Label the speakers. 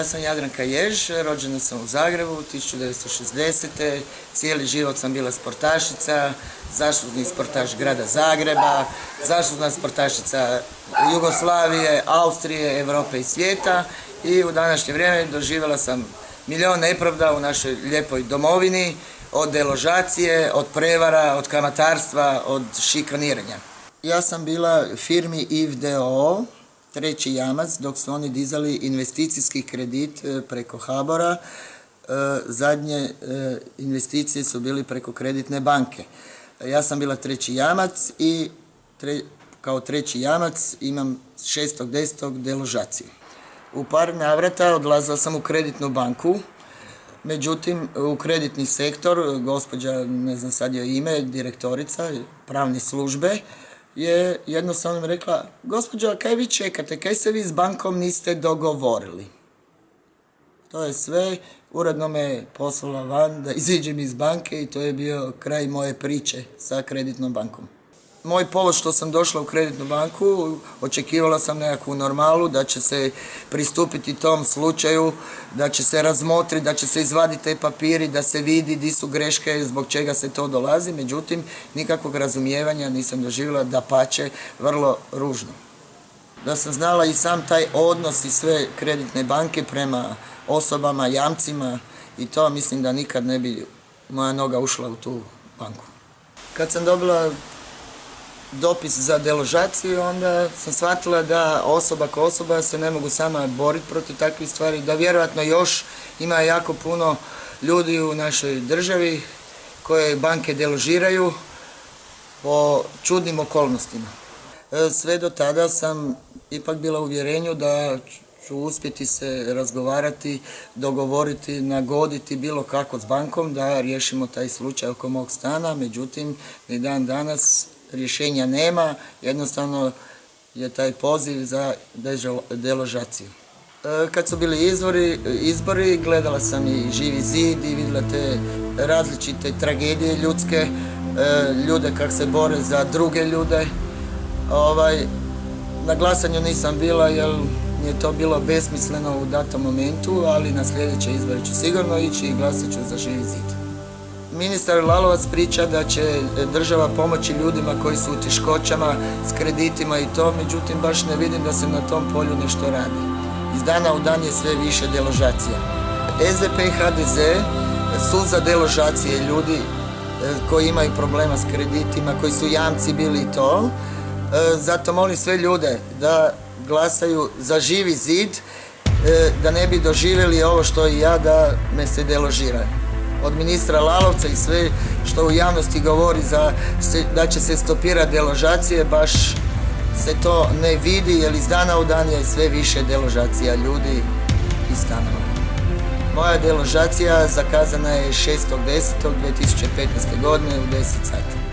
Speaker 1: Ja sam Jadranka Jež, rođena sam u Zagrebu 1960. Cijeli život sam bila sportašica, zaštitni sportaš grada Zagreba, zaštitna sportašica Jugoslavije, Austrije, Europe i svijeta i u današnje vrijeme doživjela sam milion nepravda u našoj lijepoj domovini, od deložacije, od prevara, od kamatarstva, od šikaniranja. Ja sam bila firmi IVDO, treći jamac dok su oni dizali investicijski kredit e, preko Habora. E, zadnje e, investicije su bili preko kreditne banke. Ja sam bila treći jamac i kao treći jamac imam 6.10. deložaciju. U par navrata odlazila sam u kreditnu banku, međutim u kreditni sektor, gospođa, ne znam sad je ime, direktorica pravne službe, je jednostavno rekla, gospođo, kaj vi čekate, kaj se vi s bankom niste dogovorili? To je sve, uredno me poslala van da iziđem iz banke i to je bio kraj moje priče sa kreditnom bankom moj povod što sam došla u kreditnu banku, očekivala sam nekakvu normalu, da će se pristupiti tom slučaju, da će se razmotriti, da će se izvaditi te papiri, da se vidi di su greške, zbog čega se to dolazi, međutim, nikakvog razumijevanja nisam doživjela, da pače, vrlo ružno. Da sam znala i sam taj odnos i sve kreditne banke prema osobama, jamcima i to mislim da nikad ne bi moja noga ušla u tu banku. Kad sam dobila dopis za deložaciju, onda sam shvatila da osoba kao osoba se ne mogu sama boriti protiv takvih stvari, da vjerojatno još ima jako puno ljudi u našoj državi koje banke deložiraju po čudnim okolnostima. E, sve do tada sam ipak bila u uvjerenju da ću uspjeti se razgovarati, dogovoriti, nagoditi bilo kako s bankom da riješimo taj slučaj oko mog stana, međutim ni dan danas rješenja nema, jednostavno je taj poziv za deložaciju. E, kad su bili izbori, gledala sam i živi zid i vidjela te različite tragedije ljudske, e, ljude kako se bore za druge ljude. Ovaj, na glasanju nisam bila jer je to bilo besmisleno u datom momentu, ali na sljedeće izbore ću sigurno ići i glasat ću za živi zid. Ministar Lalovac priča da će država pomoći ljudima koji su u tiškoćama s kreditima i to, međutim baš ne vidim da se na tom polju nešto radi. Iz dana u dan je sve više deložacija. SDP i HDZ su za deložacije ljudi e, koji imaju problema s kreditima, koji su jamci bili i to. E, zato molim sve ljude da glasaju za živi zid, e, da ne bi doživjeli ovo što i ja da me se deložiraju od ministra Lalovca i sve što u javnosti govori da će se stopirati deložacije, baš se to ne vidi jer iz dana u dan je sve više deložacija ljudi i stanova. Moja deložacija zakazana je 6.10.2015. godine u 10 sati.